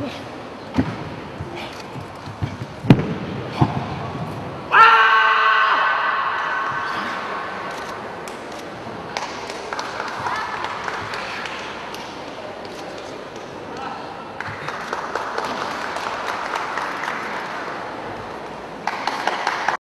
Yeah.